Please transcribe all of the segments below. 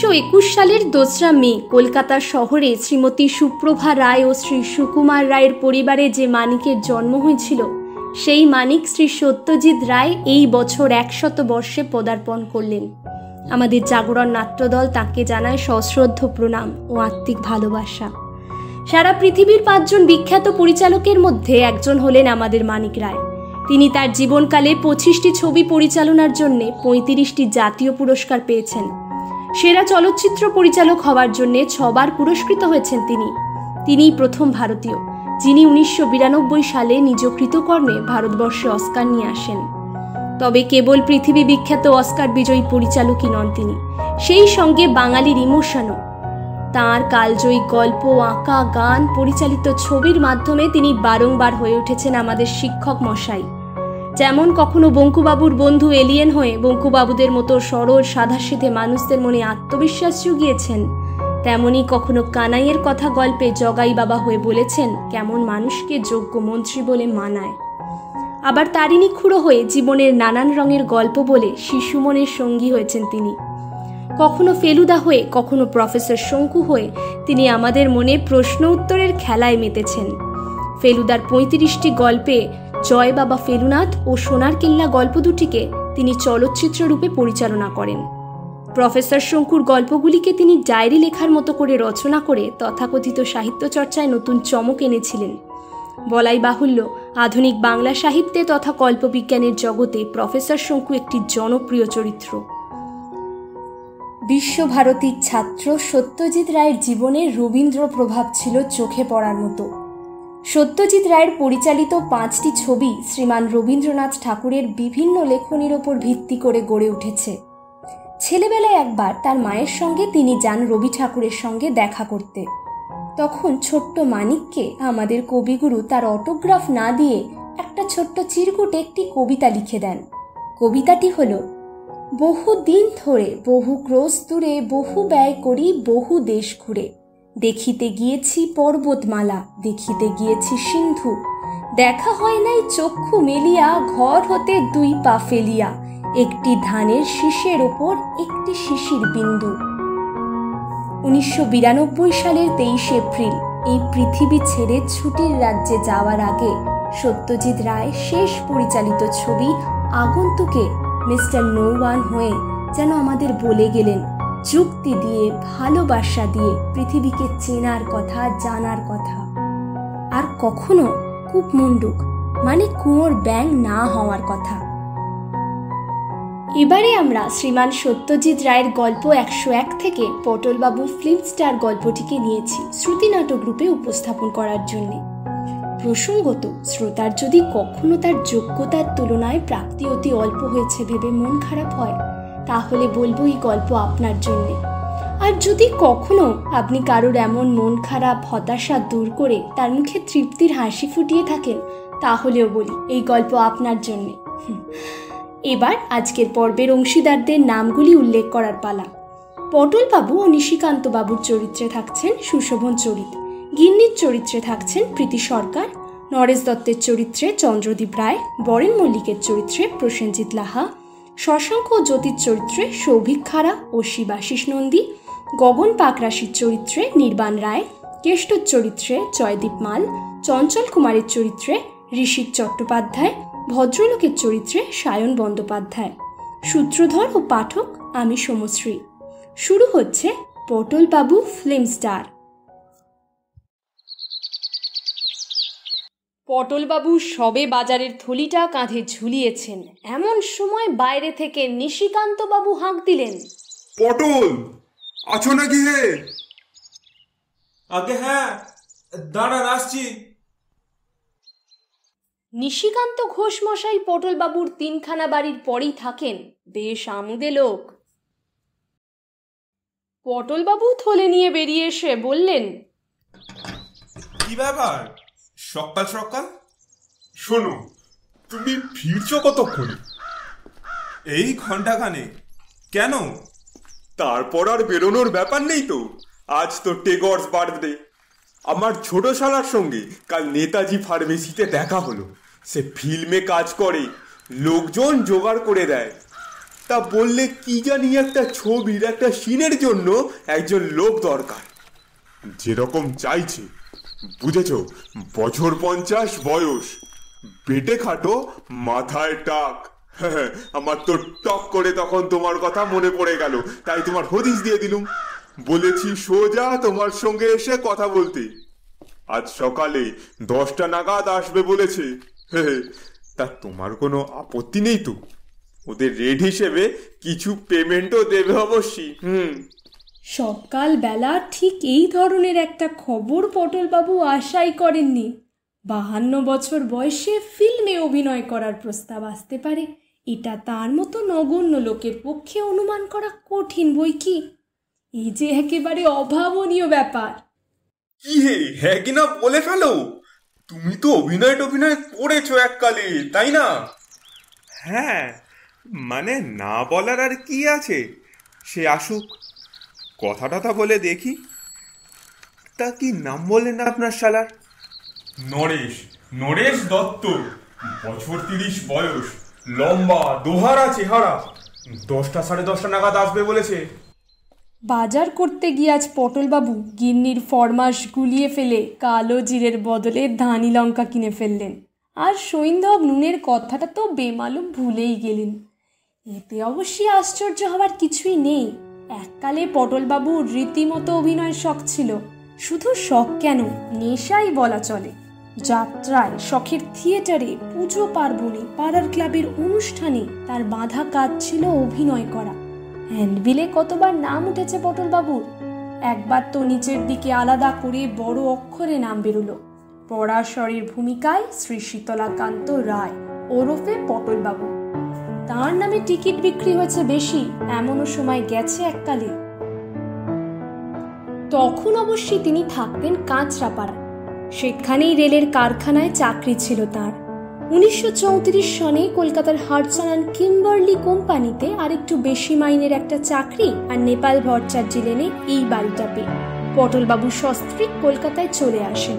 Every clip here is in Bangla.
উনিশশো একুশ সালের দোসরা মে কলকাতা শহরে শ্রীমতী সুপ্রভা রায় ও শ্রী সুকুমার রায়ের পরিবারে যে মানিকের জন্ম হয়েছিল, সেই মানিক শ্রী সত্যজিৎ রায় এই বছর একশত বর্ষে পদার্পণ করলেন। আমাদের জাগরণ নাট্যদল তাকে জানায় সশ্রদ্ধ প্রণাম ও আত্মিক ভালোবাসা। সারা পৃথিবীর পাঁচজন বিখ্যাত পরিচালকের মধ্যে একজন হলেন আমাদের মানিক রায়। তিনি তার জীবনকালে পঁচিশটি ছবি পরিচালনার জন্যে পঁয়ত্রিশটি জাতীয় পুরস্কার পেয়েছেন। সেরা চলচ্চিত্র পরিচালক হওয়ার জন্য ছবার পুরস্কৃত হয়েছেন তিনি। তিনিই প্রথম ভারতীয়, যিনি উনিশশো বিরানব্বই সালে নিজ কৃতকর্মে ভারতবর্ষে অস্কার নিয়ে আসেন। তবে কেবল পৃথিবী বিখ্যাত অস্কার বিজয়ী পরিচালকই নন তিনি, সেই সঙ্গে বাঙালির ইমোশনও। তাঁর কালজয়ী গল্প, আঁকা, গান পরিচালিত ছবির মাধ্যমে তিনি বারংবার হয়ে উঠেছেন আমাদের শিক্ষক মশাই। যেমন কখনো বঙ্কুবাবুর বন্ধু এলিয়েন হয়ে বঙ্কুবাবুদের মতো সরল সাধাসিধে মানুষদের মনে আত্মবিশ্বাস জুগিয়েছেন, তেমনি কখনো কানাইয়ের কথা গল্পে জগাই বাবা হয়ে বলেছেন, কেমন মানুষকে যোগ্য মন্ত্রী বলে মানায়। আবার তারিণী খুঁড়ো হয়ে জীবনের নানান রঙের গল্প বলে শিশু মনের সঙ্গী হয়েছেন তিনি। কখনো ফেলুদা হয়ে, কখনো প্রফেসর শঙ্কু হয়ে তিনি আমাদের মনে প্রশ্ন উত্তরের খেলায় মেতেছেন। ফেলুদার পঁয়ত্রিশটি গল্পে জয় বাবা ফেলুনাথ ও সোনার কেল্লা গল্প দুটিকে তিনি চলচ্চিত্র রূপে পরিচালনা করেন। প্রফেসর শঙ্কুর গল্পগুলিকে তিনি ডায়েরি লেখার মতো করে রচনা করে তথাকথিত সাহিত্য চর্চায় নতুন চমক এনেছিলেন। বলাই বাহুল্য, আধুনিক বাংলা সাহিত্যে তথা কল্পবিজ্ঞানের জগতে প্রফেসর শঙ্কু একটি জনপ্রিয় চরিত্র। বিশ্বভারতীর ছাত্র সত্যজিৎ রায়ের জীবনে রবীন্দ্র প্রভাব ছিল চোখে পড়ার মতো। সত্যজিৎ রায়ের পরিচালিত পাঁচটি ছবি শ্রীমান রবীন্দ্রনাথ ঠাকুরের বিভিন্ন লেখনীর ওপর ভিত্তি করে গড়ে উঠেছে। ছেলেবেলায় একবার তার মায়ের সঙ্গে তিনি যান রবি ঠাকুরের সঙ্গে দেখা করতে। তখন ছোট্ট মানিককে আমাদের কবিগুরু তার অটোগ্রাফ না দিয়ে একটা ছোট্ট চিরকুটে একটি কবিতা লিখে দেন। কবিতাটি হল বহু দিন ধরে বহু ক্রোশ দূরে বহু ব্যয় করি বহু দেশ ঘুরে। দেখিতে গিয়েছি পর্বতমালা, দেখিতে গিয়েছি সিন্ধু। দেখা হয় নাই চক্ষু মেলিয়া, ঘর হতে দুই পা ফেলিয়া। একটি ধানের শীষের ওপর একটি শিশির বিন্দু। উনিশশো বিরানব্বই সালের তেইশে এপ্রিল, এই পৃথিবী ছেড়ে ছুটির রাজ্যে যাওয়ার আগে সত্যজিৎ রায় শেষ পরিচালিত ছবি আগন্তুকে মিস্টার নৌওয়ান হয়ে যেন আমাদের বলে গেলেন যুক্তি দিয়ে, ভালোবাসা দিয়ে পৃথিবীকে চেনার কথা, জানার কথা। আর কখনো কূপ মুন্ডুক মানে কুঁয়োর ব্যাং না হওয়ার কথা। এবারে আমরা শ্রীমান সত্যজিৎ রায়ের গল্প একশো এক থেকে পটলবাবু ফিল্ম স্টার গল্পটিকে নিয়েছি শ্রুতি নাটক রূপে উপস্থাপন করার জন্যে। প্রসঙ্গত, শ্রোতার যদি কখনো তার যোগ্যতার তুলনায় প্রাপ্তি অতি অল্প হয়েছে, ভেবে মন খারাপ হয়। তাহলে বলব এই গল্প আপনার জন্যে। আর যদি কখনো আপনি কারোর এমন মন খারাপ, হতাশা দূর করে তার মুখে তৃপ্তির হাসি ফুটিয়ে থাকেন, তাহলেও বলি, এই গল্প আপনার জন্যে। এবার আজকের পর্বের অংশীদারদের নামগুলি উল্লেখ করার পালা। পটলবাবু ও নিশিকান্ত বাবুর চরিত্রে থাকছেন সুশোভন চরিত। গিন্নির চরিত্রে থাকছেন প্রীতি সরকার। নরেশ দত্তের চরিত্রে চন্দ্রদীপ রায়। বরেন মল্লিকের চরিত্রে প্রসেনজিৎ লাহা। শশাঙ্ক ও জ্যোতির চরিত্রে সৌভিক খাড়া ও শিবাশিস নন্দী, গগন পাকরাশির চরিত্রে নির্বাণ রায়, কেষ্টর চরিত্রে জয়দীপ মাল, চঞ্চল কুমারের চরিত্রে ঋষিক চট্টোপাধ্যায়, ভদ্রলোকের চরিত্রে সায়ন বন্দ্যোপাধ্যায়। সূত্রধর ও পাঠক আমি সমশ্রী। শুরু হচ্ছে পটলবাবু ফিল্ম স্টার। পটলবাবু সবে বাজারের থলিটা কাঁধে ঝুলিয়েছেন। এমন সময় বাইরে থেকে নিশিকান্ত বাবু হাঁক দিলেন। পটল আছো নাকি হে? আগে হ্যাঁ দাঁড়ান আসছি। নিশিকান্ত ঘোষ মশাই পটলবাবুর তিনখানা বাড়ির পরেই থাকেন। বেশ আমুদে লোক। পটলবাবু থলে নিয়ে বেরিয়ে এসে বললেন কি ব্যাপার? সকাল সকাল? শোনো তুমি ফিরছো কতক্ষণে? এই ঘন্টাখানে কেন? তারপর আর বেরোনোর ব্যাপার নেই তো। আজ তো টেগর্স বার্থডে। আমার ছোট শালার সঙ্গে কাল নেতাজি ফার্মেসিতে দেখা হলো। সে ফিল্মে কাজ করে লোকজন জোগাড় করে দেয়। তা বললে কি জানি একটা ছবির একটা সিনের জন্য একজন লোক দরকার। যেরকম চাইছে। বুঝেছ? বছর পঞ্চাশ বয়স। পেটে খাটো, মাথায় টাক। আমার তো টক করে তখন তোমার কথা মনে পড়ে গেল। তাই তোমার হদিস দিয়ে দিলুম। বলেছি সোজা তোমার সঙ্গে এসে কথা বলতে। আজ সকালে দশটা নাগাদ আসবে বলেছে। তা তোমার কোনো আপত্তি নেই তো? ওদের রেড হিসেবে কিছু পেমেন্টও দেবে অবশ্যই। হুম। সকাল বেলা ঠিক এই ধরনের একটা খবর পটলবাবু আশাই করেননি। বাহান্ন বছর বয়সে ফিল্মে অভিনয় করার প্রস্তাব আসতে পারে। এটা তার মতো নগণ্য লোকের পক্ষে অনুমান করা কঠিন বই কি? এই যে একেবারে অভাবনীয় ব্যাপার। কি হে হ্যাঁ কিনা বলে ফেলো? তুমি তো অভিনয় টভিনয় করেছ এককালে তাই না? হ্যাঁ মানে না বলার আর কি আছে? সে আসুক। কথাটা তা বলে দেখি। তা কি নাম বললেন না আপনার শালার? নরেশ নরেশ দত্ত। বছর তিরিশ বয়স লম্বা দোহারা চেহারা। দশটা সাড়ে দশটা নাগাদ আসবে বলেছে। বাজার করতে গিয়ে আজ পটলবাবু গিন্নির ফরমাস গুলিয়ে ফেলে কালো জিরের বদলে ধানি লঙ্কা কিনে ফেললেন। আর সৈন্ধব নুনের কথাটা তো বেমালুম ভুলেই গেলেন। এতে অবশ্যই আশ্চর্য হওয়ার কিছুই নেই। এককালে পটলবাবুর রীতিমতো অভিনয়ের শখ ছিল। শুধু শখ কেন? নেশাই বলা চলে। যাত্রায়, শখের থিয়েটারে, পুজো পার্বণে, পাড়ার ক্লাবের অনুষ্ঠানে তার বাঁধা কাজ ছিল অভিনয় করা। হ্যান্ডবিলে কতবার নাম উঠেছে পটলবাবুর? একবার তো নিচের দিকে আলাদা করে বড় অক্ষরে নাম বেরোলো। পরাশরের ভূমিকায় শ্রী শীতলাকান্ত রায়, ওরফে পটলবাবু। তার নামে টিকিট বিক্রি হয়েছে বেশি, এমনও সময় গেছে এককালে। তখন অবশ্যই তিনি থাকতেন কাঁচরাপাড়া সেখানেই রেলের কারখানায় চাকরি ছিল তার। উনিশশো চৌত্রিশ সনে কলকাতার হার্টসন কিম্বার্লি কোম্পানিতে আরেকটু বেশি মাইনের একটা চাকরি আর নেপাল ভট্টাচার্য লেনে এই বাড়িটা পেয়ে। পটলবাবু সস্ত্রীক কলকাতায় চলে আসেন।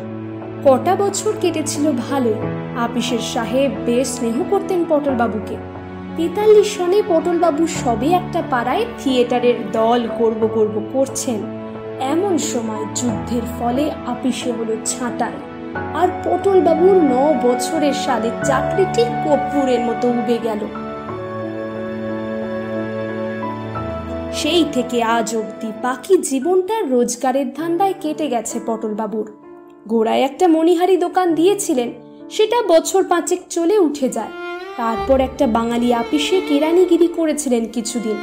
কটা বছর কেটেছিল ভালোই। আপিসের সাহেব বেশ স্নেহ করতেন পটলবাবুকে। তেতাল্লিশ সনে পটলবাবু সবে একটা পাড়ায় থিয়েটারের দল করব করব করছেন। এমন সময় যুদ্ধের ফলে আপিসে হলো ছাঁটাই। আর পটলবাবুর ন বছরের সাদের চাকরিটি কর্পূরের মতো উবে গেল। সেই থেকে আজ অবধি বাকি জীবনটা রোজগারের ধান্দায় কেটে গেছে পটলবাবুর। গোড়ায় একটা মণিহারি দোকান দিয়েছিলেন, সেটা বছর পাঁচেক চলে উঠে যায়। তারপর একটা বাঙালি আপিসে কেরানিগিরি করেছিলেন কিছুদিন।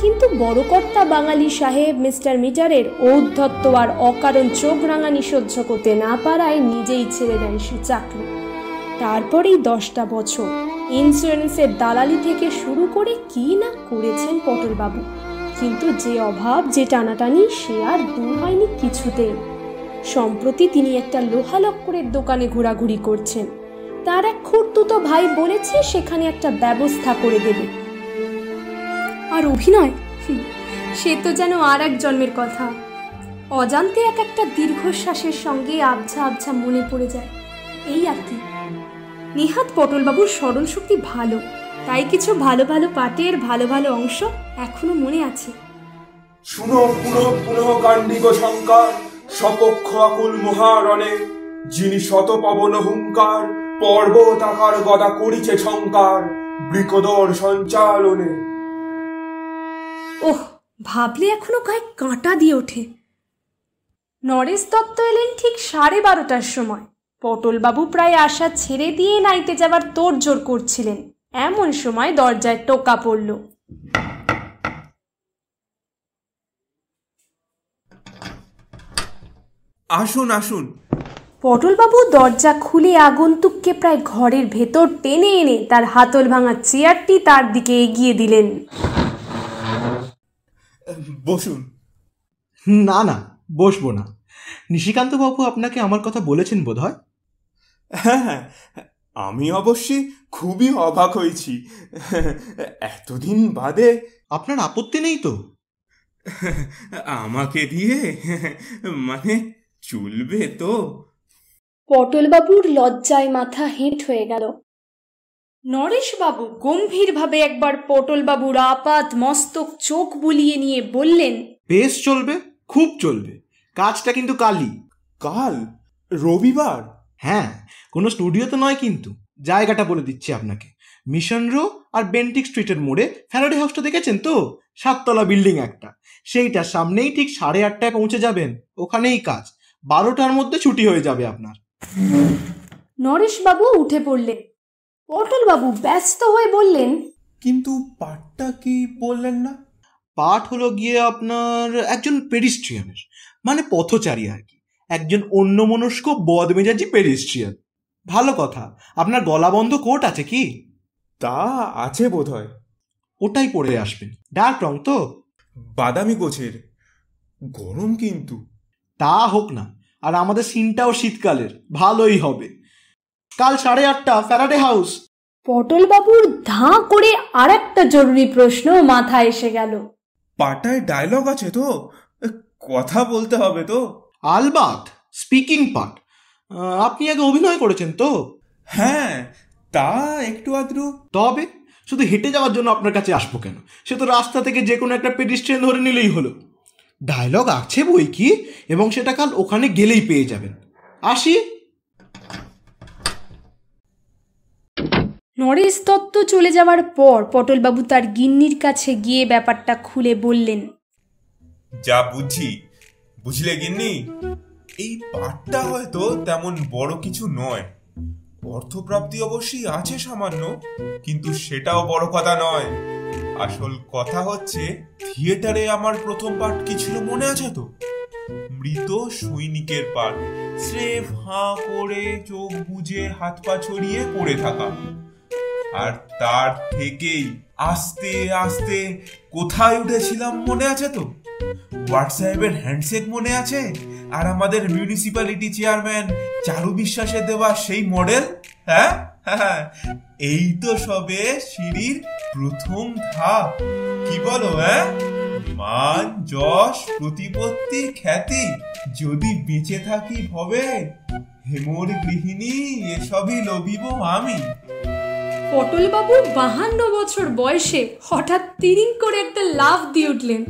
কিন্তু বড় কর্তা বাঙালি সাহেব মিস্টার মিটারের ঔদ্ধত্য আর অকারণ চোখ রাঙানি সহ্য করতে না পারায় নিজেই ছেড়ে দেন সে চাকরি। তারপরেই দশটা বছর ইন্স্যুরেন্সের দালালি থেকে শুরু করে কি না করেছেন পটলবাবু। কিন্তু যে অভাব, যে টানাটানি, সে আর দূর হয়নি কিছুতেই। সম্প্রতি তিনি একটা লোহা লক্করের দোকানে ঘোরাঘুরি করছেন। তার এক খুঁড়তুতো ভাই বলেছে সেখানে একটা ব্যবস্থা করে দেবে। আর অভিনয়? সে তো যেন আর এক জন্মের কথা। অজান্তে এক একটা দীর্ঘশ্বাসের সঙ্গে আবছা আবছা মনে পড়ে যায়। এই আর কি। নিহাত পটলবাবুর স্মরণ শক্তি ভালো। তাই কিছু ভালো ভালো পাটের ভালো ভালো অংশ এখনও মনে আছে। শুনো, পুনঃ পুনঃ কাণ্ডিক শঙ্কার সপক্ষ আকুল মহারণে, যিনি শত পবন হুঙ্কার পর্বত আকার গদা করিছে ছঙ্কার বৃকদর সঞ্চালনে। ওহ ভাবলে এখনও গায়ে কাঁটা দিয়ে ওঠে। নরেশ দত্ত এলেন ঠিক সাড়ে বারোটার সময়। পটলবাবু প্রায় আশা ছেড়ে দিয়ে নাইতে যাবার তোড়জোড় করছিলেন। এমন সময় দরজায় টোকা পড়ল। আসুন আসুন। পটলবাবু দরজা খুলে আগন্তুককে প্রায় ঘরের ভেতর টেনে এনে তার হাতল ভাঙা চেয়ারটি তার দিকে এগিয়ে দিলেন। বসুন। না না বসবো না। নিশিকান্তবাবু আপনাকে আমার কথা বলেছেন বোধহয়? হ্যাঁ হ্যাঁ আমি অবশ্যই খুবই অবাক হয়েছি। এতদিন বাদে আপনার আপত্তি নেই তো? আমাকে দিয়ে মানে চলবে তো? পটলবাবুর লজ্জায় মাথা হেঁট হয়ে গেল। নরেশবাবু গম্ভীরভাবে একবার পটলবাবুর আপাত মস্তক চোখ বুলিয়ে নিয়ে বললেন বেশ চলবে খুব চলবে। কাজটা কিন্তু কালই। কাল? রবিবার? হ্যাঁ কোনো স্টুডিও তো নয় কিন্তু। জায়গাটা বলে দিচ্ছি আপনাকে। মিশন রো আর বেন্টিক স্ট্রিটের মোড়ে ফ্যারাডে হাউসটা দেখেছেন তো? সাততলা বিল্ডিং একটা। সেইটার সামনেই ঠিক সাড়ে আটটায় পৌঁছে যাবেন। ওখানেই কাজ। বারোটার মধ্যে ছুটি হয়ে যাবে আপনার। নরেশবাবু উঠে পড়লেন। পটলবাবু ব্যস্ত হয়ে বললেন কিন্তু পাঠটা কি বললেন না? পাঠ হলো গিয়ে আপনার একজন পেরিস্ট্রিয়ানের মানে পথচারী আর কি। একজন অন্যমনস্ক বদমেজাজি পেরিস্ট্রিয়ান। ভালো কথা আপনার গলাবন্ধ কোট আছে কি? তা আছে বোধহয়। ওটাই পরে আসবেন। ডার্ক রং তো? বাদামি গোছের। গরম কিন্তু। তা হোক না আর আমাদের সিনটাও শীতকালের ভালোই হবে। কাল সাড়ে আটটা ফ্যারাডে হাউস। পটলবাবুর ধাঁ করে আর একটা জরুরি প্রশ্ন মাথায় এসে গেল। পাটায় ডায়লগ আছে তো? কথা বলতে হবে তো। আলবাত স্পিকিং পার্ট আপনি আগে অভিনয় করেছেন তো? হ্যাঁ তা একটু আদ্রু তবে শুধু হেঁটে যাওয়ার জন্য আপনার কাছে আসব কেন? সে তো রাস্তা থেকে যে কোনো একটা পেডিস্ট্রেন ধরে নিলেই হলো। ডায়লগ আছে বই কি? এবং সেটা কাল ওখানে গেলেই পেয়ে যাবেন। আসি। নরেশ দত্ত চলে যাওয়ার পর পটলবাবু তার গিন্নির কাছে গিয়ে ব্যাপারটা খুলে বললেন যা বুঝি। বুঝলে গিন্নি? এই পাঠটা হয়তো তেমন বড় কিছু নয়। অর্থপ্রাপ্তি অবশ্যই আছে সামান্য কিন্তু সেটাও বড় কথা নয়। আসল কথা হচ্ছে, থিয়েটারে আমার প্রথম পাঠ কি ছিল মনে আছে তো? মৃত সৈনিকের পাঠ। স্রেফ হাঁ করে চোখ বুজে হাত পা ছড়িয়ে পড়ে থাকা। আর তার থেকেই আস্তে আস্তে কোথায় উঠেছিলাম মনে আছে তো? হোয়াটসঅ্যাপের হ্যান্ডশেক মনে আছে? আর আমাদের মিউনিসিপ্যালিটি চেয়ারম্যান চারু বিশ্বাসের দেওয়া সেই মডেল? হ্যাঁ হ্যাঁ। এই তো সবে সিঁড়ির প্রথম ধাপ। কি বলো হ্যাঁ? মান যশ প্রতিপত্তি খ্যাতি। যদি বেঁচে থাকি ভবে হেমর গৃহিণী এসবই লভিব আমি। পটলবাবু বাহান্ন বছর বয়সে হঠাৎ তিরিং করে একটা লাফ দিয়ে উঠলেন।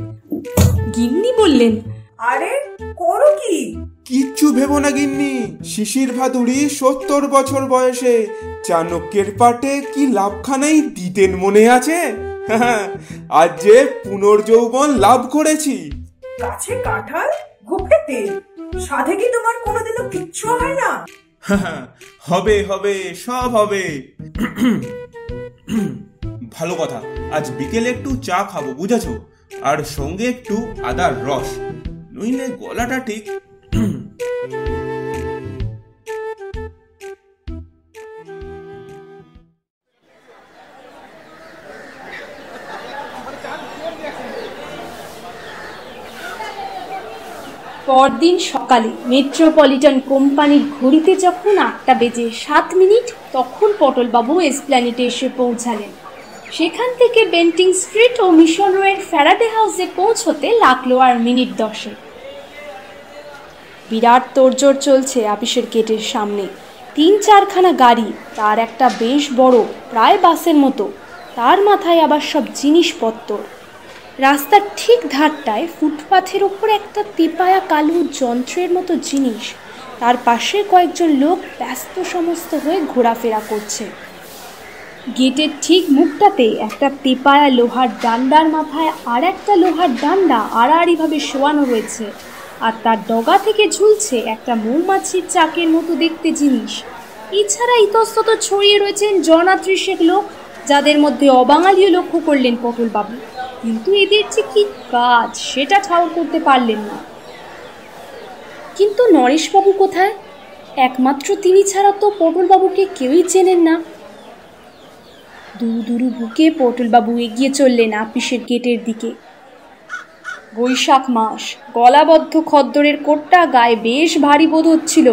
গিন্নি বললেন আরে করো কি? কিচ্ছু ভেবো না গিন্নি। শিশির ভাদুড়ি সত্তর বছর বয়সে। চাণক্যের পাটে কি লাভখানাই দিতেন মনে আছে? আজ যে পুনর্যৌবন লাভ করেছি। গাছে কাঁঠাল গুফে তেল। সাধে কি তোমার কোনোদিনও কিচ্ছু হয় না? হবে হবে সব হবে। ভালো কথা আজ বিকেলে একটু চা খাব বুঝেছ? আর সঙ্গে একটু আদার রস। নইলে গলাটা ঠিক পরদিন সকালে মেট্রোপলিটন কোম্পানির ঘড়িতে যখন আটটা বেজে সাত মিনিট, তখন পটলবাবু এসপ্ল্যানেটে এসে পৌঁছালেন। সেখান থেকে বেন্টিং স্ট্রিট ও মিশন রোয়ের ফ্যারাডে হাউসে পৌঁছতে লাগল আর মিনিট দশে বিরাট তোড়জোড় চলছে আপিসের গেটের সামনে। তিন চারখানা গাড়ি, তার একটা বেশ বড়, প্রায় বাসের মতো। তার মাথায় আবার সব জিনিসপত্র রাস্তার ঠিক ধারটায় ফুটপাথের ওপর একটা তিপায়া কালো যন্ত্রের মতো জিনিস। তার পাশে কয়েকজন লোক ব্যস্ত সমস্ত হয়ে ঘোরাফেরা করছে। গেটের ঠিক মুখটাতে একটা তেপায়া লোহার ডান্ডার মাথায় আর একটা লোহার ডান্ডা আড়াআড়িভাবে শোয়ানো রয়েছে। আর তার ডগা থেকে ঝুলছে একটা মৌমাছির চাকের মতো দেখতে জিনিস। এছাড়া ইতস্তত ছড়িয়ে রয়েছেন জনাত্রিশেক লোক, যাদের মধ্যে অবাঙালিও লক্ষ্য করলেন পটলবাবু। কিন্তু এদের যে কি কাজ, সেটা ঠাউর করতে পারলেন না। কিন্তু নরেশবাবু কোথায়? একমাত্র তিনি ছাড়া তো পটলবাবুকে কেউই চেনেন না। দুরু দুরু বুকে পটলবাবু এগিয়ে চললেন আপিসের গেটের দিকে। বৈশাখ মাস, গলাবদ্ধ খদ্দরের কোটটা গায়ে বেশ ভারী বোধ হচ্ছিল।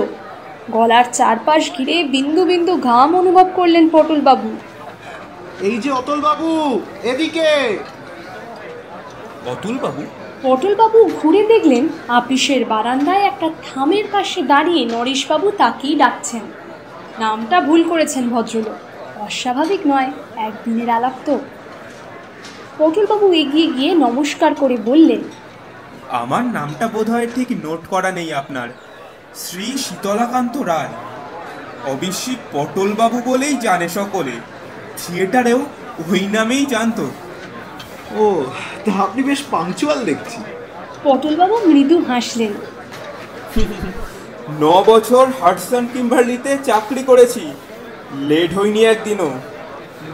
গলার চারপাশ ঘিরে বিন্দু বিন্দু ঘাম অনুভব করলেন পটলবাবু। এই যে অতল বাবু এদিকে! অতুল বাবু পটলবাবু ঘুরে দেখলেন আপিসের বারান্দায় একটা থামের পাশে দাঁড়িয়ে নরেশবাবু তাকেই ডাকছেন। নামটা ভুল করেছেন ভদ্রলোক। অস্বাভাবিক নয় একদিনের আলাপ তো। পটলবাবু এগিয়ে গিয়ে নমস্কার করে বললেন আমার নামটা বোধহয় ঠিক নোট করা নেই আপনার। শ্রী শীতলাকান্ত রায়। অবশ্যই পটলবাবু বলেই জানে সকলে। থিয়েটারেও ওই নামেই জানতো। ও তা আপনি বেশ পাংচুয়াল দেখছি। পটলবাবু মৃদু হাসলেন। ন বছর হাডসন কিম্বার্লিতে চাকরি করেছি। লেট হইনি একদিনও।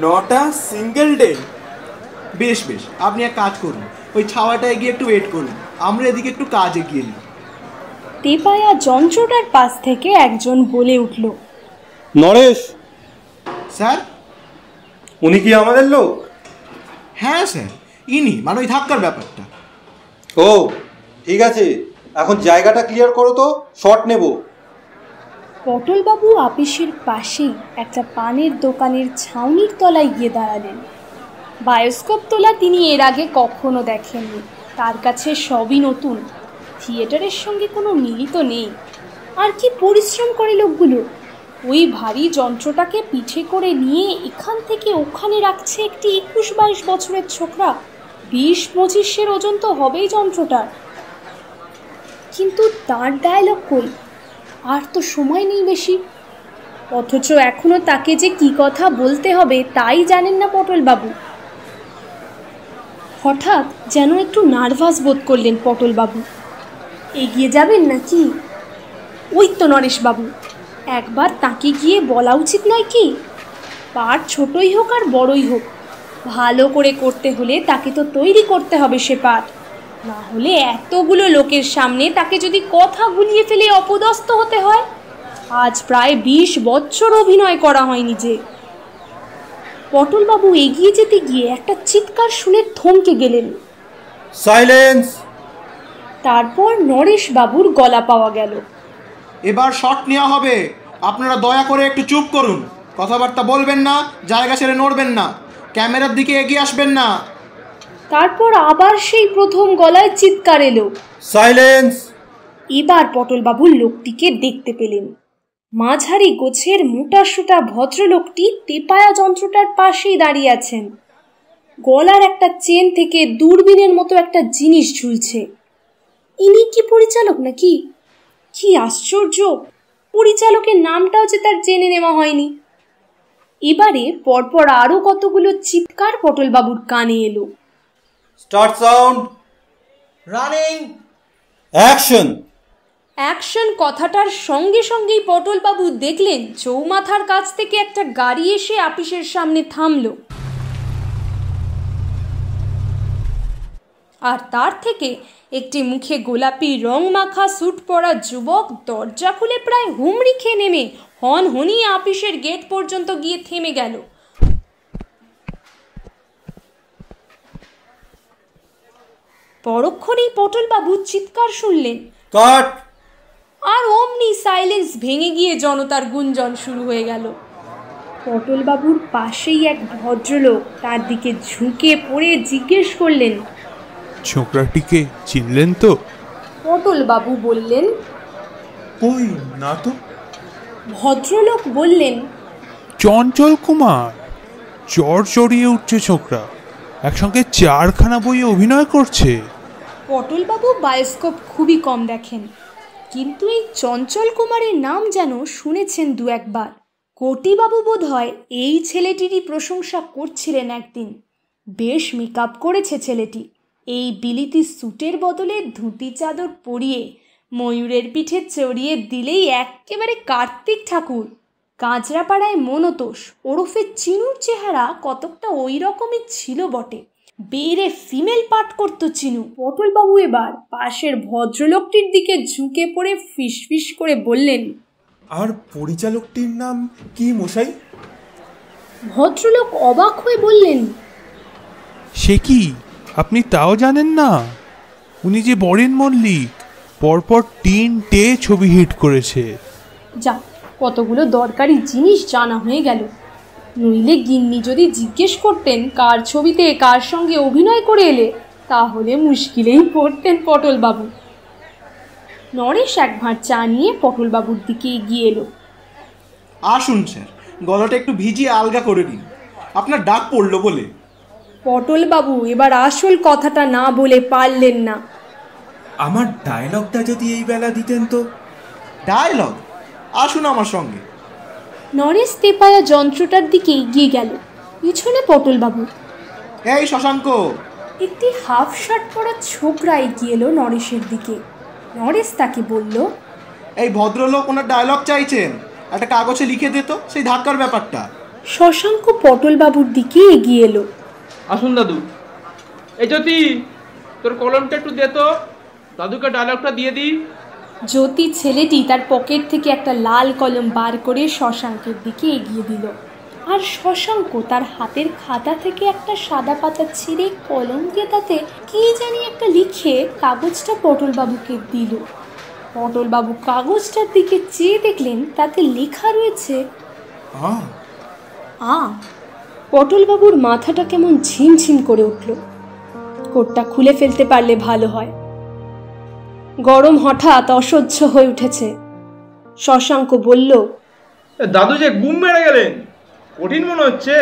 নটা সিঙ্গেল ডে বেশ বেশ আপনি এক কাজ করুন। ওই ছাওয়াটায় গিয়ে একটু ওয়েট করুন। আমরা এদিকে একটু কাজ এগিয়ে নিই। তেপায়া যন্ত্রটার পাশ থেকে একজন বলে উঠল নরেশ! স্যার? উনি কি আমাদের লোক? হ্যাঁ স্যার। ইনি মানে ওই ধাক্কার ব্যাপারটা। ও ঠিক আছে। এখন জায়গাটা ক্লিয়ার করো তো শর্ট নেব। পটলবাবু আপিসের পাশেই একটা পানের দোকানের ছাউনির তলায় গিয়ে দাঁড়ালেন। বায়োস্কোপ তোলা তিনি এর আগে কখনো দেখেননি। তার কাছে সবই নতুন। থিয়েটারের সঙ্গে কোনো মিলিত নেই। আর কি পরিশ্রম করে লোকগুলো? ওই ভারী যন্ত্রটাকে পিঠে করে নিয়ে এখান থেকে ওখানে রাখছে একটি একুশ বাইশ বছরের ছোকরা। বিশ পঁচিশের ওজন তো হবেই যন্ত্রটার। কিন্তু তার ডায়লগ কই? আর তো সময় নেই বেশি। অথচ এখনও তাকে যে কি কথা বলতে হবে তাই জানেন না পটলবাবু। হঠাৎ যেন একটু নার্ভাস বোধ করলেন পটলবাবু। এগিয়ে যাবেন নাকি? ওই তো নরেশবাবু, একবার তাকে গিয়ে বলা উচিত নয় কি? পার ছোটই হোক আর বড়ই হোক। ভালো করে করতে হলে তাকে তো তৈরি করতে হবে সে পাঠ। না হলে এতগুলো লোকের সামনে তাকে যদি কথা গুলিয়ে ফেলে অপদস্থ হতে হয় আজ প্রায় বিশ বছর অভিনয় করা হয়নি যে। পটলবাবু এগিয়ে যেতে গিয়ে একটা চিৎকার শুনে থমকে গেলেন। সাইলেন্স! তারপর নরেশ বাবুর গলা পাওয়া গেল। এবার শট নেওয়া হবে। আপনারা দয়া করে একটু চুপ করুন। কথাবার্তা বলবেন না জায়গা ছেড়ে নড়বেন না। ক্যামেরার দিকে এগিয়ে আসবেন না। তারপর আবার সেই প্রথম গলায় চিৎকার এলো। সাইলেন্স! এবার পটলবাবু লোকটিকে দেখতে পেলেন। মাঝারি গোছের মোটা সোটা ভদ্রলোকটি তেপায়া যন্ত্রটার পাশেই দাঁড়িয়ে আছেন। গলার একটা চেন থেকে দূরবীনের মতো একটা জিনিস ঝুলছে। ইনি কি পরিচালক নাকি? কি আশ্চর্য! পরিচালকের নামটাও যে তার জেনে নেওয়া হয়নি। এবারে পরপর আরও কতগুলো চিৎকার পটলবাবুর কানে এলো। Start sound. Running. Action. Action কথাটার সঙ্গে সঙ্গেই পটলবাবু দেখলেন চৌমাথার কাছ থেকে একটা গাড়ি এসে আপিসের সামনে থামলো। আর তার থেকে একটি মুখে গোলাপি রং মাখা স্যুট পরা যুবক দরজা খুলে প্রায় হুমড়ি খেয়ে নেমে হন হনিয়ে আপিসের গেট পর্যন্ত গিয়ে থেমে গেল। পরক্ষণেই পটলবাবু চিৎকার শুনলেন। কাট! আর অমনি সাইলেন্স ভেঙে গিয়ে জনতার গুঞ্জন শুরু হয়ে গেল। পটলবাবুর পাশেই এক ভদ্রলোক তার দিকে ঝুঁকে পড়ে জিজ্ঞেস করলেন ছোকরাটিকে চিনলেন তো? পটলবাবু বললেন কই না তো? ভদ্রলোক বললেন চঞ্চল কুমার চর চড়িয়ে উঠছে ছোকরা। একসঙ্গে চারখানা বইয়ে অভিনয় করছে। পটলবাবু বায়োস্কোপ খুবই কম দেখেন। কিন্তু এই চঞ্চল কুমারের নাম যেন শুনেছেন দু একবার। কোটিবাবু বোধ হয় এই ছেলেটিরই প্রশংসা করছিলেন একদিন। বেশ মেকআপ করেছে ছেলেটি। এই বিলিতি স্যুটের বদলে ধুতি চাদর পরিয়ে ময়ূরের পিঠে চড়িয়ে দিলেই একেবারে কার্তিক ঠাকুর। কাঁচরাপাড়ায় মনতোষ ওরফে চিনুর চেহারা কতকটা ওই রকমই ছিল বটে। বেড়ে ফিমেল পাঠ করতো চিনু। পটলবাবু এবার পাশের ভদ্রলোকটির দিকে ঝুঁকে পড়ে ফিসফিস করে বললেন আর পরিচালকটির নাম কি মশাই? ভদ্রলোক অবাক হয়ে বললেন সে কি? আপনি তাও জানেন না? উনি যে বরেন মল্লিক। পরপর তিনটে ছবি হিট করেছে। যা কতগুলো দরকারি জিনিস জানা হয়ে গেল। নইলে গিন্নি যদি জিজ্ঞেস করতেন কার ছবিতে কার সঙ্গে অভিনয় করে এলে তাহলে মুশকিলেই পড়তেন পটলবাবু। নরেশ এক ভাঁড় চা নিয়ে পটলবাবুর দিকে এগিয়ে এলো। আসুন স্যার গলাটা একটু ভিজিয়ে আলগা করে দিন আপনার ডাক পড়ল বলে। পটলবাবু এবার আসল কথাটা না বলে পারলেন না। আমার ডায়লগটা যদি এই বেলা দিতেন তো? ডায়লগ আসুন আমার সঙ্গে। নরেশ তেপায়া যন্ত্রটার দিকে এগিয়ে গেল। পিছনে পটলবাবু। এই শশাঙ্ক। একটি হাফ শার্ট পরা ছোকরা এগিয়ে এলো নরেশের দিকে। নরেশ তাকে বলল এই ভদ্রলোক ওনার ডায়লগ চাইছেন। একটা কাগজে লিখে দিত সেই ধাক্কার ব্যাপারটা। শশাঙ্ক পটলবাবুর দিকে এগিয়ে এলো। আসুন দাদু। এই জ্যোতি তোর কলমটা একটু দে তো। দাদুকে ডায়লগটা দিয়ে দিই। জ্যোতি ছেলেটি তার পকেট থেকে একটা লাল কলম বার করে শশাঙ্কের দিকে এগিয়ে দিল। আর শশাঙ্ক তার হাতের খাতা থেকে একটা সাদা পাতা ছিঁড়ে কলম দিয়ে তাতে কি জানি একটা লিখে কাগজটা পটলবাবুকে দিল। পটলবাবু কাগজটার দিকে চেয়ে দেখলেন তাতে লেখা রয়েছে আ। পটলবাবুর মাথাটা কেমন ঝিমঝিম করে উঠল। কোটটা খুলে ফেলতে পারলে ভালো হয়। গরম হঠাৎ অসহ্য হয়ে উঠেছে। শশাঙ্ক বলল দাদু যে গুম মেরে গেলেন কঠিন মনে হচ্ছে।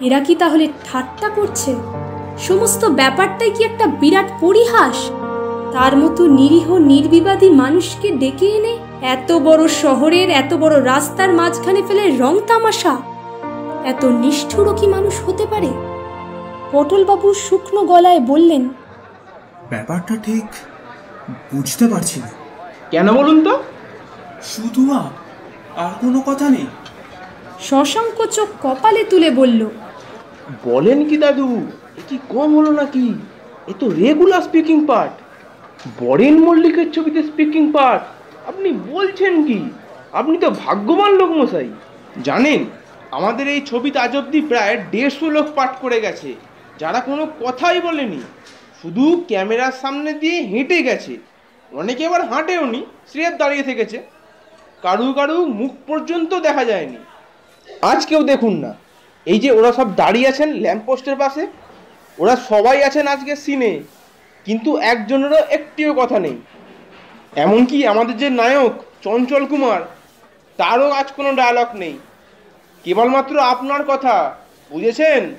এরা কি তাহলে ঠাট্টা করছে? সমস্ত ব্যাপারটাই কি একটা বিরাট পরিহাস? তার মতো নিরীহ নির্বিবাদী মানুষকে ডেকে এনে এত বড় শহরের এত বড় রাস্তার মাঝখানে ফেলে রং তামাশা এত নিষ্ঠুরও কি মানুষ হতে পারে? পটলবাবু শুকনো গলায় বললেন ব্যাপারটা ঠিক বুঝতে পারছি না। কেন বলুন তো? শুধু আর কোনো কথা নেই। শশাঙ্ক চোখ কপালে তুলে বলল বলেন কি দাদু এ কি কম হলো নাকি? এ তো রেগুলার স্পিকিং পার্ট বরেন মল্লিকের ছবিতে স্পিকিং পার্ট আপনি বলছেন কি? আপনি তো ভাগ্যবান লোক মশাই। জানেন আমাদের এই ছবিতে আজ অব্দি প্রায় দেড়শো লোক পাঠ করে গেছে। যারা কোনো কথাই বলেনি। শুধু ক্যামেরার সামনে দিয়ে হেঁটে গেছে। অনেকে আবার হাঁটেওনি, স্রেফ দাঁড়িয়ে থেকেছে। কারু কারু মুখ পর্যন্ত দেখা যায়নি। আজ কেউ দেখুন না। এই যে ওরা সব দাঁড়িয়ে আছেন ল্যাম্পপোস্টের পাশে, ওরা সবাই আছেন আজকে সিনে। কিন্তু একজনেরও একটিও কথা নেই। এমনকি আমাদের যে নায়ক চঞ্চল কুমার, তারও আজ কোনো ডায়লগ নেই। কেবলমাত্র আপনার কথা, বুঝেছেন?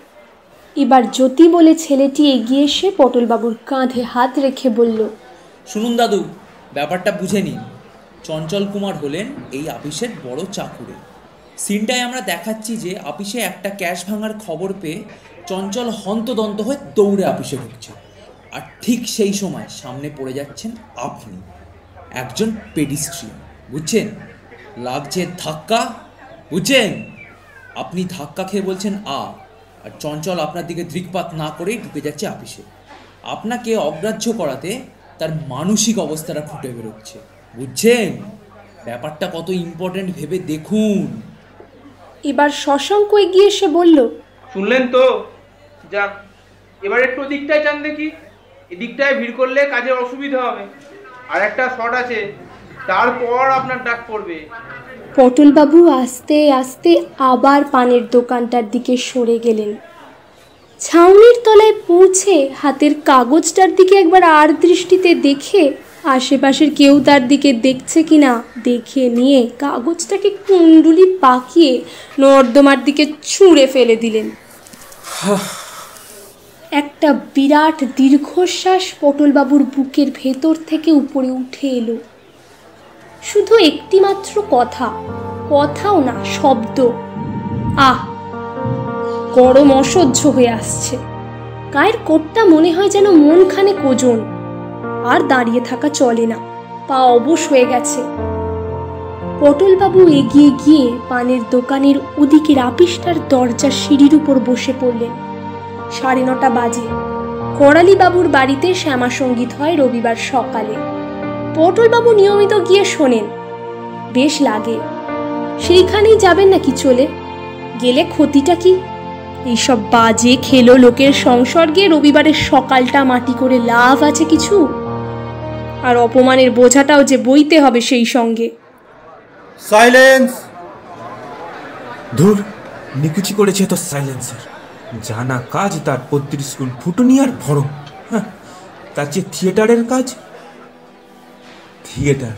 এবার জ্যোতি বলে ছেলেটি এগিয়ে এসে পটলবাবুর কাঁধে হাত রেখে বলল, শুনুন দাদু, ব্যাপারটা বুঝে নিন। চঞ্চল কুমার হলেন এই আপিসের বড় চাকুরে। সিনটায় আমরা দেখাচ্ছি যে আপিসে একটা ক্যাশ ভাঙার খবর পেয়ে চঞ্চল হন্তদন্ত হয়ে দৌড়ে আপিসে ঢুকছে। আর ঠিক সেই সময় সামনে পড়ে যাচ্ছেন আপনি, একজন পেডিস্ট্রি বুঝছেন? লাগছে ধাক্কা, বুঝছেন? আপনি ধাক্কা খেয়ে বলছেন আ আর চঞ্চল আপনার দিকে দৃকপাত না করেই ঢুকে যাচ্ছে আপিসে। আপনাকে অগ্রাহ্য করাতে তার মানসিক অবস্থাটা ফুটে বেরোচ্ছে। বুঝছেন? ব্যাপারটা কত ইম্পর্ট্যান্ট ভেবে দেখুন। এবার শশাঙ্ক এগিয়ে এসে বলল শুনলেন তো? যান এবার একটু ওদিকটায় চান দেখি। এদিকটায় ভিড় করলে কাজের অসুবিধা হবে। আর একটা শট আছে। তারপর আপনার ডাক পড়বে। পটলবাবু আস্তে আস্তে আবার পানের দোকানটার দিকে সরে গেলেন। ছাউনির তলায় পৌঁছে হাতের কাগজটার দিকে একবার আর দৃষ্টিতে দেখে আশেপাশের কেউ তার দিকে দেখছে কিনা দেখে নিয়ে কাগজটাকে কুণ্ডুলি পাকিয়ে নর্দমার দিকে ছুঁড়ে ফেলে দিলেন। একটা বিরাট দীর্ঘশ্বাস পটলবাবুর বুকের ভেতর থেকে উপরে উঠে এলো। শুধু একটিমাত্র কথা, কথাও না, শব্দ। আহ, গরম অসহ্য হয়ে আসছে। গায়ের কোটটা মনে হয় যেন মনখানে কোজন। আর দাঁড়িয়ে থাকা চলে না, পা অবশ হয়ে গেছে। পটলবাবু এগিয়ে গিয়ে পানের দোকানের ওদিকের আপিসটার দরজার সিঁড়ির উপর বসে পড়লেন। সাড়ে নটা বাজে। করালি বাবুর বাড়িতে শ্যামা সংগীত হয় রবিবার সকালে। পটলবাবু নিয়মিত গিয়ে শোনেন। বেশ লাগে। সেইখানেই যাবেন নাকি চলে? গেলে ক্ষতিটা কি? এইসব বাজে খেলো লোকের সংসর্গে রবিবারের সকালটা মাটি করে লাভ আছে কিছু? আর অপমানের বোঝাটাও যে বইতে হবে সেই সঙ্গে। সাইলেন্স! ধুর নিকুচি করেছে তো সাইলেন্সার। জানা কাজ তার বত্রিশ গুণ ফুটুনি আর ভরম। হ্যাঁ, তার যে থিয়েটারের কাজ থিয়েটার।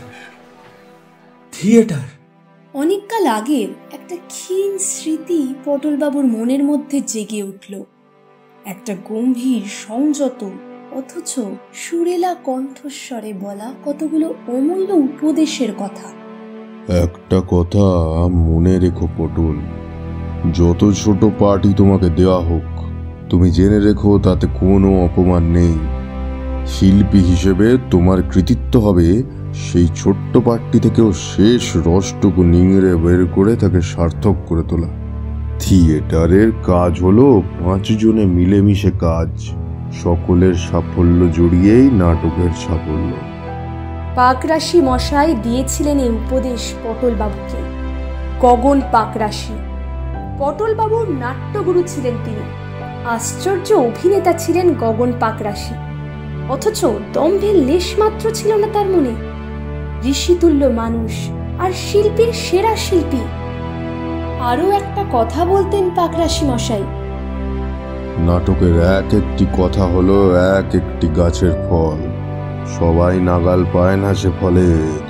থিয়েটার। অনেককাল আগের একটা একটা ক্ষীণ স্মৃতি পটলবাবুর মনের মধ্যে জেগে উঠল। একটা গম্ভীর সংযত অথচ সুরেলা কণ্ঠস্বরে বলা কতগুলো অমূল্য উপদেশের কথা। একটা কথা মনে রেখো পটল যত ছোট পার্টি তোমাকে দেওয়া হোক তুমি জেনে রেখো তাতে কোনো অপমান নেই। শিল্পী হিসেবে তোমার কৃতিত্ব হবে সেই ছোট্ট পার্টি থেকেও শেষ রসটুকু নিংড়ে বের করে তাকে সার্থক করে তোলা। থিয়েটারের কাজ হলো পাঁচজনে মিলেমিশে কাজ, সকলের সাফল্য জড়িয়েই নাটকের সাফল্য। পাকরাশি মশাই দিয়েছিলেন এই উপদেশ পটলবাবুকে। গগন পাকরাশি। পটলবাবুর নাট্যগুরু ছিলেন তিনি। আশ্চর্য অভিনেতা ছিলেন গগন পাকরাশি। অথচ দম্ভের লেশমাত্র ছিল না তার মনে। ঋষিতুল্য মানুষ আর শিল্পীর সেরা শিল্পী। আরও একটা কথা বলতেন পাকরাশি মশাই। নাটকের এক একটি কথা হলো এক একটি গাছের ফল। সবাই নাগাল পায় না সে ফলের।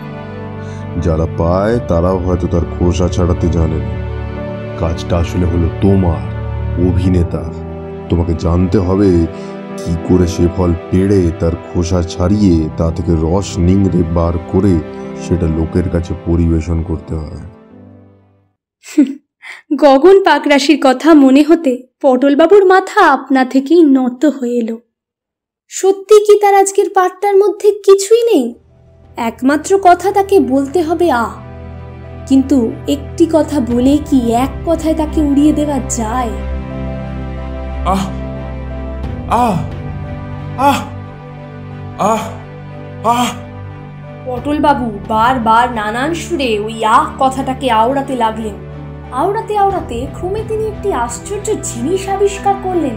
যারা পায় তারাও হয়তো তার খোসা ছাড়াতে জানে না কাজটা আসলে হলো তোমার অভিনেতা তোমাকে জানতে হবে কি করে সে ফল পেড়ে তার খোসা ছাড়িয়ে তা থেকে রস নিংড়ে বার করে সেটা লোকের কাছে পরিবেশন করতে হয়। গগন পাকরাশির কথা মনে হতে পটলবাবুর মাথা আপনা থেকেই নত হয়ে এলো। সত্যি কি তার আজকের পাঠটার মধ্যে কিছুই নেই? একমাত্র কথা তাকে বলতে হবে আ। কিন্তু একটি কথা বলে কি এক কথায় তাকে উড়িয়ে দেওয়া যায়? আহ আহ আহ আহ আহ। পটলবাবু বারবার নানান সুরে ওই আহ কথাটাকে আওড়াতে লাগলেন। আওড়াতে আওড়াতে ক্রমে তিনি একটি আশ্চর্য জিনিস আবিষ্কার করলেন।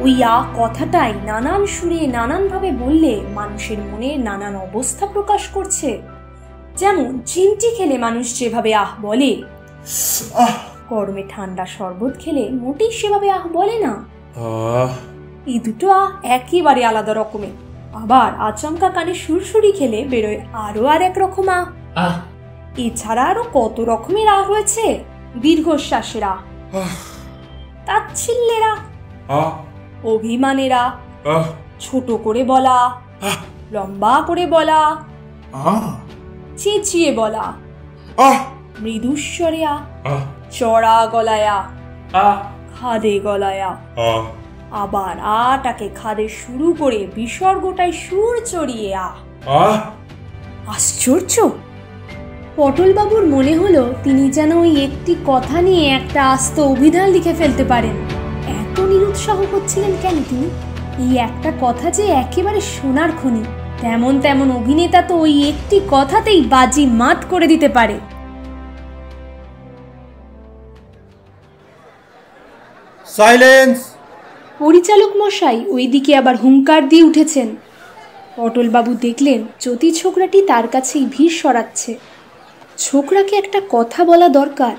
ওই আহ কথাটাই নানান সুরে নানানভাবে বললে মানুষের মনে নানান অবস্থা প্রকাশ করছে। যেমন চিমটি খেলে মানুষ যেভাবে আহ বলে গরমে ঠান্ডা শরবত খেলে মোটেই সেভাবে আহ বলে না। আহ। এই দুটো একেবারে আলাদা রকমের। আবার আচমকা কানে সুরসুরি খেলে বেরোয় আরও আর এক রকম আহ আহ। এছাড়া আরও কত রকমের আহ রয়েছে দীর্ঘশ্বাসের তাচ্ছিল্যের অভিমানেরা ছোট করে বলা। লম্বা করে বলা। চেঁচিয়ে বলা। মৃদুস্বরে আহ। চড়া গলায়া খাদে গলায়া আবার আটাকে খাদে শুরু করে বিসর্গটায় সুর চড়িয়ে আ। আহ! আশ্চর্য! পটলবাবুর মনে হলো তিনি যেন ওই একটি কথা নিয়ে একটা আস্ত অভিধান লিখে ফেলতে পারেন। এত নিরুৎসাহ হচ্ছিলেন কেন তিনি? এই একটা কথা যে একেবারে সোনার খনি তেমন তেমন অভিনেতা তো ওই একটি কথাতেই বাজি মাত করে দিতে পারে। সাইলেন্স! পরিচালক মশাই ওইদিকে আবার হুঙ্কার দিয়ে উঠেছেন। পটলবাবু দেখলেন জ্যোতি ছোকরাটি তার কাছেই ভিড় সরাচ্ছে। ছোকরাকে একটা কথা বলা দরকার।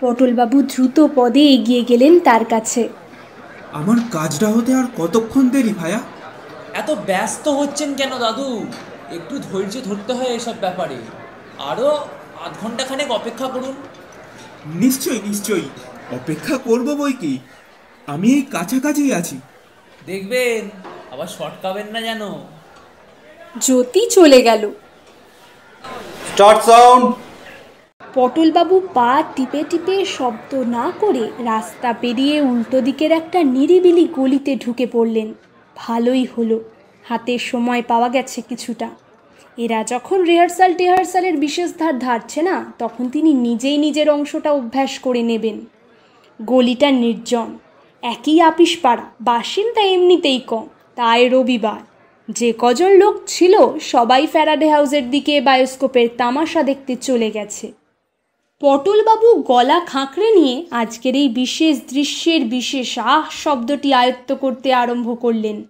পটলবাবু দ্রুত পদে এগিয়ে গেলেন তার কাছে। আমার কাজটা হতে আর কতক্ষণ দেরি ভাইয়া এত ব্যস্ত হচ্ছেন কেন দাদু? একটু ধৈর্য ধরতে হয় এসব ব্যাপারে। আরও আধ ঘণ্টা খানেক অপেক্ষা করুন। নিশ্চয়ই নিশ্চয়ই। অপেক্ষা করব বই কি? আমি এই কাছাকাছি আছি। দেখবেন আবার শটকাবেন না যেন। জ্যোতি চলে গেল। স্টার্ট সাউন্ড পটলবাবু পা টিপে টিপে শব্দ না করে রাস্তা পেরিয়ে উল্টো দিকের একটা নিরিবিলি গলিতে ঢুকে পড়লেন। ভালোই হলো হাতে সময় পাওয়া গেছে কিছুটা। এরা যখন রিহার্সাল টিহার্সালের বিশেষ ধার ধারছে না তখন তিনি নিজেই নিজের অংশটা অভ্যাস করে নেবেন। গলিটা নির্জন একই আপিস পাড়া। বাসিন্দা এমনিতেই কম। তাই রবিবার। যে কজন লোক ছিল, সবাই ফ্যারাডে হাউসের দিকে বায়োস্কোপের তামাশা দেখতে চলে গেছে। পটলবাবু গলা খাঁকড়ে নিয়ে আজকের এই বিশেষ দৃশ্যের বিশেষ আহ শব্দটি আয়ত্ত করতে আরম্ভ করলেন।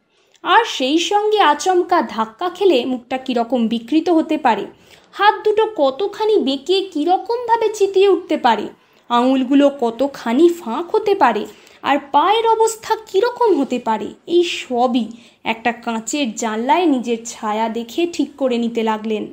আর সেই সঙ্গে আচমকা ধাক্কা খেলে মুখটা কীরকম বিকৃত হতে পারে। হাত দুটো কতখানি বেঁকিয়ে কীরকমভাবে চিতিয়ে উঠতে পারে। আঙুলগুলো কতখানি ফাঁক হতে পারে। আর পায়ের অবস্থা কীরকম হতে পারে? এই সবই একটা কাঁচের জানলায় নিজের ছায়া দেখে ঠিক করে নিতে লাগলেন।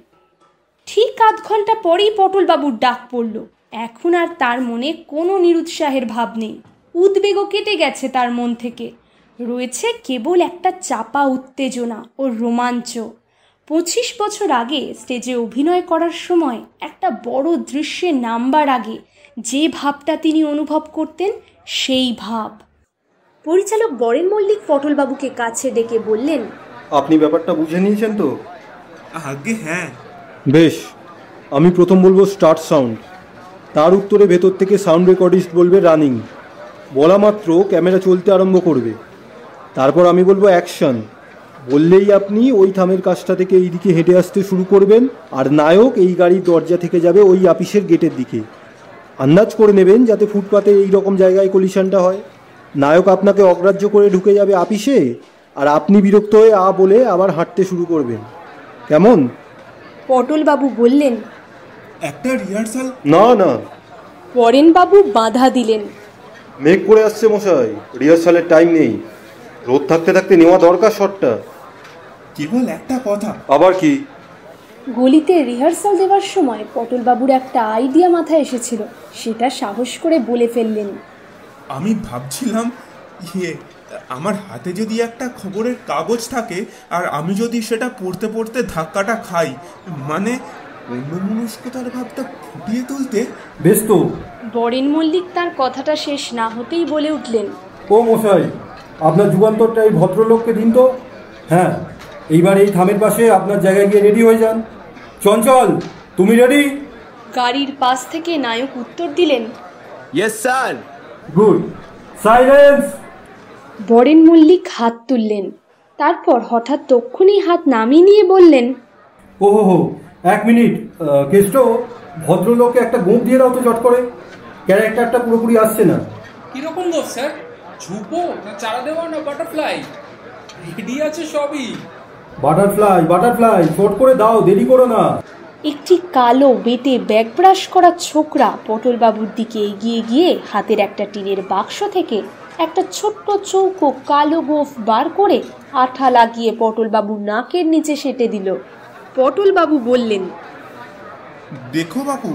ঠিক আধ ঘণ্টা পরেই পটলবাবুর ডাক পড়ল। এখন আর তার মনে কোনো নিরুৎসাহের ভাব নেই। উদ্বেগও কেটে গেছে তার মন থেকে। রয়েছে কেবল একটা চাপা উত্তেজনা ও রোমাঞ্চ। পঁচিশ বছর আগে স্টেজে অভিনয় করার সময় একটা বড় দৃশ্যে নামবার আগে যে ভাবটা তিনি অনুভব করতেন সেই ভাব। পরিচালক বরেন মল্লিক পটলবাবুকে কাছে ডেকে বললেন আপনি ব্যাপারটা বুঝে নিয়েছেন তো? আগে হ্যাঁ। বেশ আমি প্রথম বলব স্টার্ট সাউন্ড। তার উত্তরে ভেতর থেকে সাউন্ড রেকর্ডিস্ট বলবে রানিং। বলা মাত্র ক্যামেরা চলতে আরম্ভ করবে। তারপর আমি বলব অ্যাকশন। বললেই আপনি ওই থামের কাজটা থেকে এই দিকে হেঁটে আসতে শুরু করবেন আর নায়ক এই গাড়ির দরজা থেকে যাবে ওই আপিসের গেটের দিকে। আন্দাজ করে নেবেন যাতে ফুটপাতে এই রকম জায়গায় কলিশনটা হয়। নায়ক আপনাকে অগ্রাহ্য করে ঢুকে যাবে আপিসে আর আপনি বিরক্ত হয়ে আ বলে আবার হাঁটতে শুরু করবেন। কেমন? পটলবাবু বললেন একটা রিহার্সাল না না। বরেনবাবু বাধা দিলেন। মেঘ করে আসছে মশাই রিহার্সালের টাইম নেই। রোদ থাকতে থাকতে নেওয়া দরকার শটটা। কেবল একটা কথা। আবার কি? গলিতে রিহার্সাল দেওয়ার সময় পটলবাবুর একটা আইডিয়া মাথায় এসেছিল। সেটা সাহস করে বলে ফেললেন। আমি ভাবছিলাম ইয়ে আমার হাতে যদি একটা খবরের কাগজ থাকে আর আমি যদি সেটা পড়তে পড়তে ধাক্কাটা খাই মানে অন্যমনস্কতার ভাবটা ফুটিয়ে তুলতে? বেশ তো বরেন মল্লিক তার কথাটা শেষ না হতেই বলে উঠলেন। ও মশাই আপনার যুগান্তরটা এই ভদ্রলোককে দিন তো? হ্যাঁ। এইবার এই থামের পাশে আপনার জায়গায় গিয়ে রেডি হয়ে যান। চঞ্চল তুমি রেডি গাড়ির পাশ থেকে নায়ক উত্তর দিলেন। Yes sir good silence Boren Mallick হাত তুললেন। তারপর হঠাৎ তক্ষুনি হাত নামিয়ে নিয়ে বললেন ও হো হো এক মিনিট। কেষ্ট ভদ্রলোককে একটা গোপ দিয়ে দাও তো চট করে। ক্যারেক্টারটা পুরোপুরি আসছে না। কীরকম গোপ স্যার? ঝুপো না চারা দেওয়া না বাটারফ্লাই? রেডি আছে সবই। বাটারফ্লাই বাটারফ্লাই চট করে দাও দেরি করো না। একটি কালো বেটে ব্যাগ ব্রাশ করা ছোকরা পটলবাবুর দিকে এগিয়ে গিয়ে হাতের একটা টিনের বাক্স থেকে একটা ছোট্ট চৌকো কালো গোফ বার করে আঠা লাগিয়ে পটলবাবুর নাকের নিচে সেটে দিল। পটলবাবু বললেন দেখো বাপু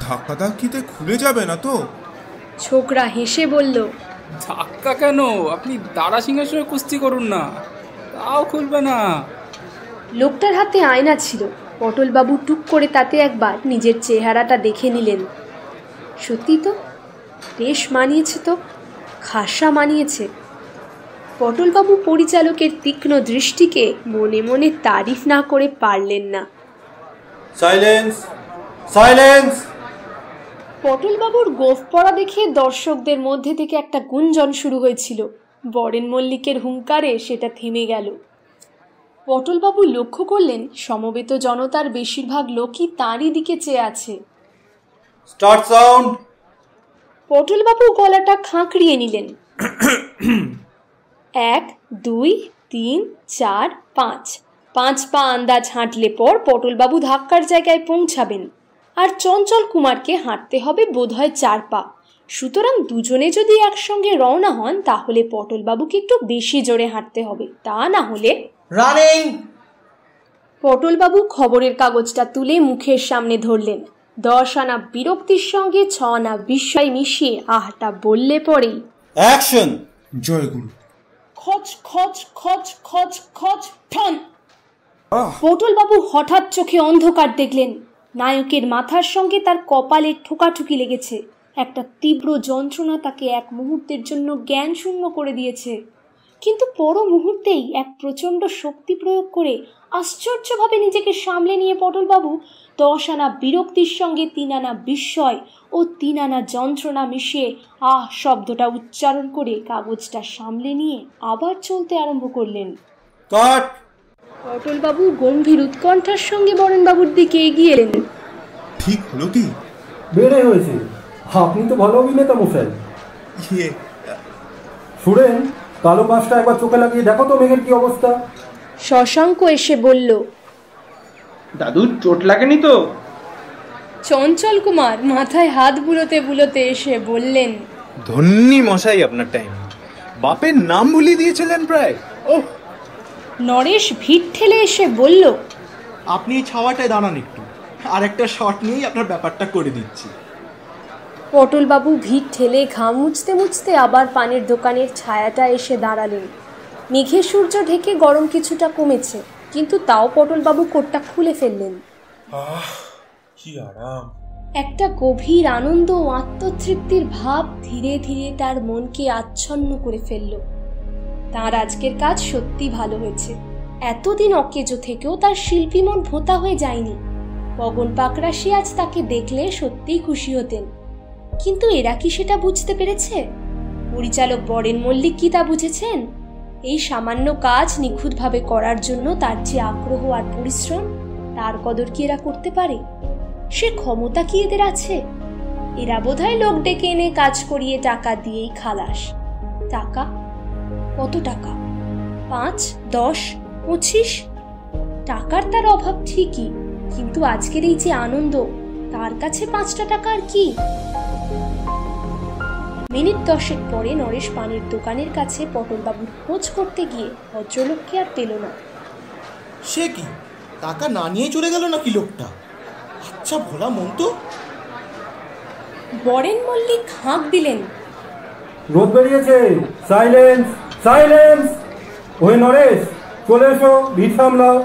ধাক্কা ধাক্কিতে খুলে যাবে না তো? ছোকরা হেসে বলল ধাক্কা কেন? আপনি দাঁড়া সিংহের সঙ্গে কুস্তি করুন না। তাও খুলবে না। লোকটার হাতে আয়না ছিল। পটলবাবু টুক করে তাতে একবার নিজের চেহারাটা দেখে নিলেন। সত্যি তো বেশ মানিয়েছে তো খাসা মানিয়েছে। পটলবাবু পরিচালকের তীক্ষ্ণ দৃষ্টিকে মনে মনে তারিফ না করে পারলেন না। Silence silence! পটলবাবুর গোফ পড়া দেখে দর্শকদের মধ্যে থেকে একটা গুঞ্জন শুরু হয়েছিল। বরেন মল্লিকের হুঙ্কারে সেটা থেমে গেল। পটলবাবু লক্ষ্য করলেন সমবেত জনতার বেশিরভাগ লোকই তাঁরই দিকে চেয়ে আছে। Start sound. পটলবাবু গলাটা খাঁকড়িয়ে নিলেন। এক দুই তিন চার পাঁচ। পাঁচ পা আন্দাজ হাঁটলে পর পটলবাবু ধাক্কার জায়গায় পৌঁছাবেন। আর চঞ্চল কুমারকে হাঁটতে হবে বোধহয় চার পা। সুতরাং দুজনে যদি একসঙ্গে রওনা হন তাহলে পটলবাবুকে একটু বেশি জোরে হাঁটতে হবে। তা না হলে? রানিং! পটলবাবু খবরের কাগজটা তুলে মুখের সামনে ধরলেন। দশ আনা বিরক্তির সঙ্গে ছ আনা বিস্ময় মিশিয়ে আহটা বললে পরেই অ্যাকশন! জয় গুরু। খচ খচ খচ খচ খচ ঠন! পটলবাবু হঠাৎ চোখে অন্ধকার দেখলেন। নায়কের মাথার সঙ্গে তার কপালে ঠোকাঠুকি লেগেছে। একটা তীব্র যন্ত্রণা তাকে এক মুহূর্তের জন্য জ্ঞান শূন্য করে দিয়েছে। কিন্তু পর মুহূর্তেই এক প্রচণ্ড শক্তি প্রয়োগ করে আশ্চর্যভাবে নিজেকে সামলে নিয়ে পটলবাবু দশ আনা বিরক্তির সঙ্গে তিন আনা বিস্ময় ও তিন আনা যন্ত্রণা মিশিয়ে আহ শব্দটা উচ্চারণ করে কাগজটা সামলে নিয়ে আবার চলতে আরম্ভ করলেন। কাট! পটলবাবু গম্ভীর উৎকণ্ঠার সঙ্গে বরেনবাবুর দিকে এগিয়ে এলেন। ঠিক হলো কি? বেড়ে হয়েছে। আপনি তো ভালো অভিনেতা মশাই ইয়ে। শুনেন কালো মাছটা একবার চোখে লাগিয়ে দেখো তো মেঘের কি অবস্থা। শশাঙ্ক এসে বলল দাদু চোট লাগেনি তো? চঞ্চল কুমার মাথায় হাত বুলোতে বুলোতে এসে বললেন ধন্যি মশাই আপনার টাইম বাপের নাম ভুলিয়ে দিয়েছিলেন প্রায়। ওহ। নরেশ ভিড় ঠেলে এসে বলল আপনি এই ছাওয়াটায় দাঁড়ান একটু। আর একটা শট নিয়েই আপনার ব্যাপারটা করে দিচ্ছি। পটলবাবু ভিড় ঠেলে ঘাম মুছতে মুছতে আবার পানের দোকানের ছায়াটা এসে দাঁড়ালেন। মেঘে সূর্য ঢেকে গরম কিছুটা কমেছে কিন্তু তাও পটলবাবু কোটটা খুলে ফেললেন। কি আরাম। একটা গভীর আনন্দ ও আত্মতৃপ্তির ভাব ধীরে ধীরে তার মনকে আচ্ছন্ন করে ফেলল। তার আজকের কাজ সত্যি ভালো হয়েছে। এতদিন অকেজো থেকেও তার শিল্পী মন ভোতা হয়ে যায়নি। পবন পাকরাশি আজ তাকে দেখলে সত্যিই খুশি হতেন। কিন্তু এরা কি সেটা বুঝতে পেরেছে? পরিচালক বরেন মল্লিক কি তা বুঝেছেন? এই সামান্য কাজ নিখুঁতভাবে করার জন্য তার যে আগ্রহ আর পরিশ্রম, তার কদর কি এরা করতে পারে? সে ক্ষমতা কি এদের আছে? এরা বোধহয় লোক ডেকে এনে কাজ করিয়ে টাকা দিয়েই খালাস। টাকা? কত টাকা? পাঁচ, দশ, পঁচিশ? টাকার তার অভাব ঠিকই, কিন্তু আজকের এই যে আনন্দ, তার কাছে পাঁচটা টাকা আর কি? মিনিট দশেক পরে নরেশ পানির দোকানের কাছে পটলবাবুর খোঁজ করতে গিয়ে ভদ্রলোককে আর পেল না। সে কি? টাকা না নিয়ে চলে গেল নাকি লোকটা? আচ্ছা ভোলা মন তো বরেন মল্লিক হাঁক দিলেন। রোদ বেরিয়েছে। Silence silence. ওহে নরেশ চলে এসো ভিড় সামলাও।